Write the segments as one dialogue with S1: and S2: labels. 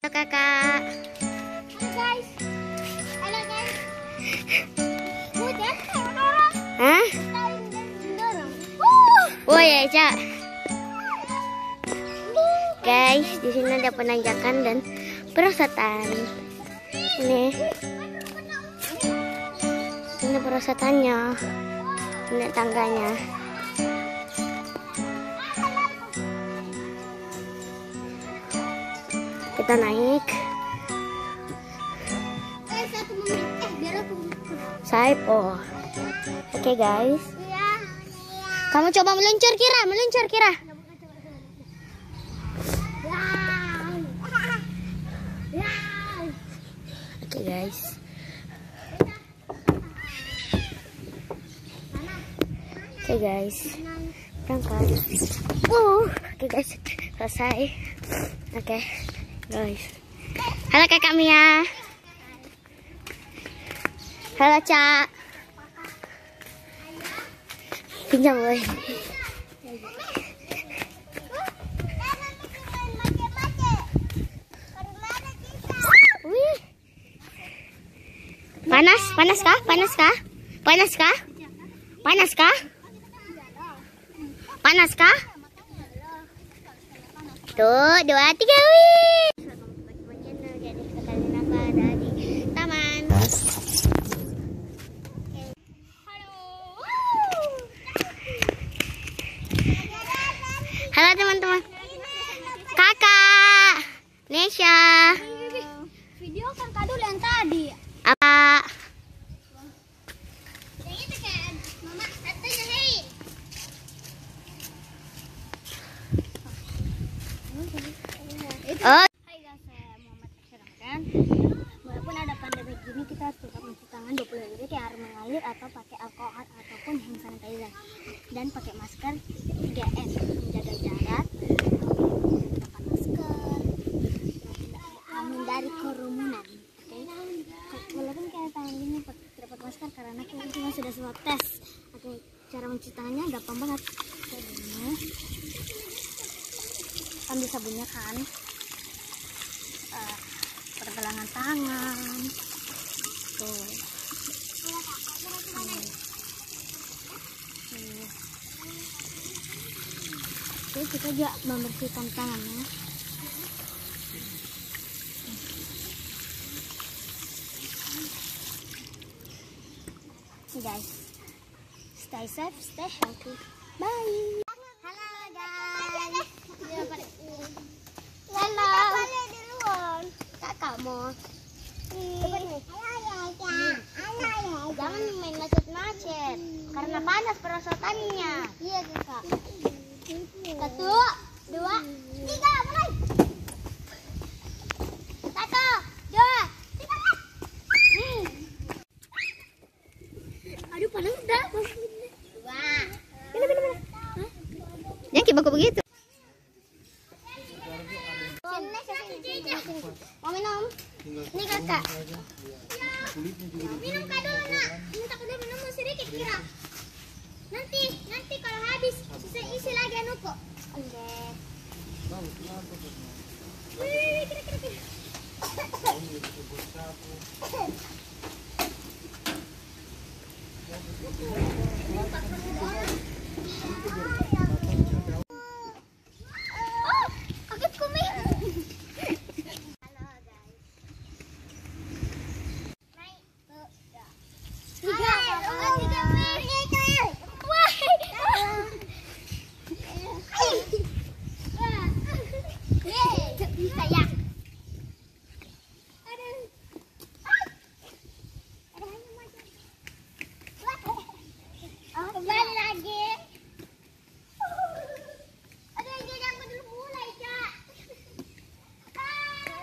S1: Halo kakak.
S2: Halo guys. Halo guys. Udah dorong.
S1: Hah?
S2: Dorong.
S1: Oh ya Cak. Guys, di sini ada penanjakan dan perosotan. Ini. Ini perosotannya. Ini tangganya. Kita naik.
S2: Eh. Eh.
S1: Saipo. Oke guys.
S2: Iya.
S1: Kamu coba meluncur kira, meluncur kira. Oke guys. Oke guys. Berangkat. Uh, oke guys. Selesai. Oke guys. Halo kakak Mia. Halo Cak. Pinjam boy. Panas, panas kah? Panas kah? Panas kah? Panas kah? Panas kah? Tuh, dua, tiga, wih. Jadi sekarang aku ada di taman. Halo teman-teman. Kakak. Nesha.
S2: Video kan kado yang tadi.
S1: Apa?
S2: Yang itu kan.
S1: Oh,
S2: Hai guys, saya Muhammad Asyarakan. Walaupun ada pandemi gini, kita tetap mencuci tangan 20 detik kayak air mengalir atau pakai alkohol ataupun hand sanitizer. Dan pakai masker 3M, menjaga jarak, menggunakan masker, menghindari kerumunan. Oke, walaupun kayak tangan gini pakai tidak pakai masker karena kita semua sudah swab tes. Oke, cara mencuci tangannya gampang banget. Jadi, ambil sabunnya kan eh, pergelangan tangan tuh. Terus kita juga membersihkan tangannya guys stay safe stay healthy. Bye. Halo guys. Halo. Kakak mau Jangan main macet-macet karena panas perosotannya. Iya, Kakak. Satu, dua, tiga, mulai. Satu, dua, tiga. Hmm. Aduh, panas udah. Dua. Bener, bener, bener.
S1: Yang kibaku begitu.
S2: Minum? Ini kakak. Minum kak dulu nak. Ini tak udah minum sedikit kira. Nanti, nanti kalau habis sisa isi lagi anu kok. Wih, kira kaget kumi. Halo guys. Naik ke tiga, tiga Wah, bisa ya. Kembali lagi. Aduh, jangan dulu mulai, Kak.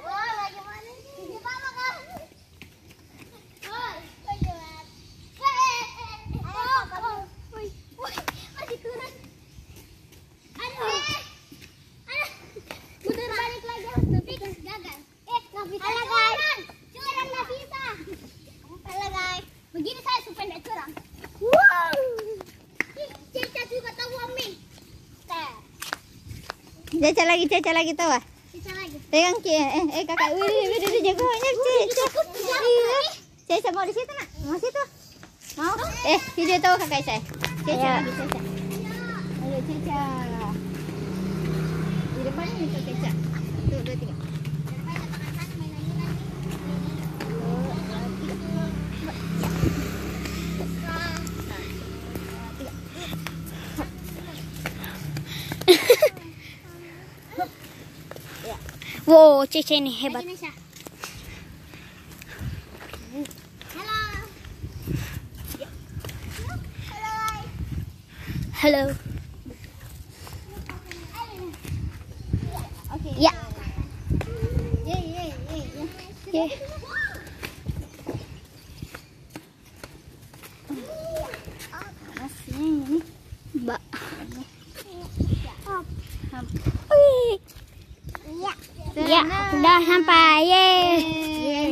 S2: Wah, lagi mana sih? Di mana, Kak? Oi, jalan. Oh, kamu. Woi, woi, masih kurang. Aduh. Aduh. Putar balik lagi. Tapi gagal. Eh, nggak bisa. Halo, guys. Curang nggak bisa. Halo, guys. Begini saya supaya nggak curang. Wow. Ih, Cica juga tahu, Mami. Teh.
S1: Caca lagi, caca lagi tahu ah?
S2: Cica lagi.
S3: Pegang Ci. Eh, eh kakak. Wih, wih, wih, wih, jagoannya Cica. Iya. Cica mau di situ nak? Mau situ? Mau? Eh, video tahu kakak saya. Cica
S1: Ayo.
S3: lagi Cica. Ayo Cica. Di depan ini tuh Cica. Satu, dua, tiga.
S1: Wow, Cica ini hebat.
S2: Indonesia. Halo. Halo.
S1: Halo.
S3: Oke.
S1: Ya.
S3: Ye, ye, ye,
S1: Sudah sampai. Yeay. Yeay.